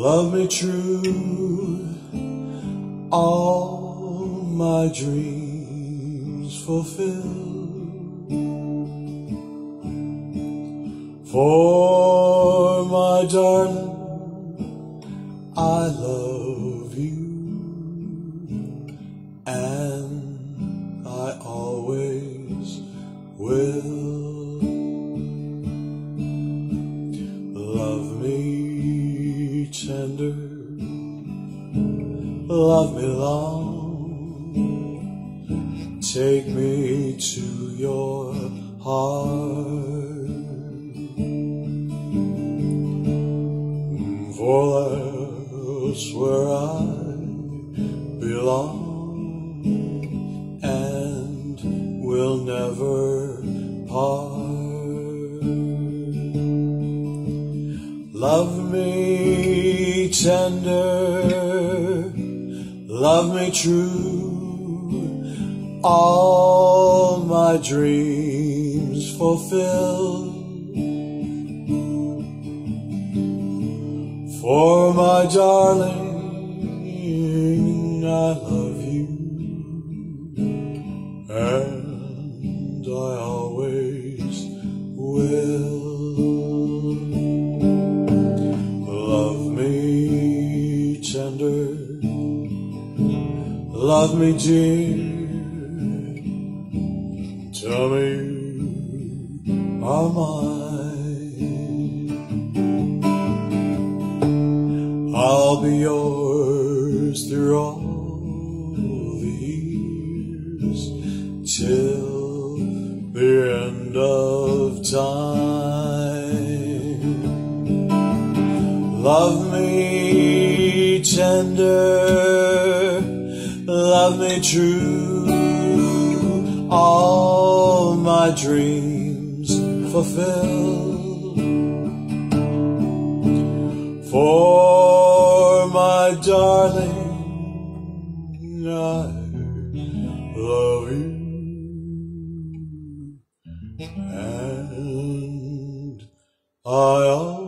love me true, all my dreams fulfill. For my darling, I love you, and I always will. Love me tender, love me long, take me to your heart. For that's where I belong and will never part. Love me tender, love me true, all my dreams fulfill. For my darling, I love you, and love me dear, tell me are mine. I'll be yours through all the years till the end of time. Love me tender, love me true, all my dreams fulfill. For my darling, I love you, and I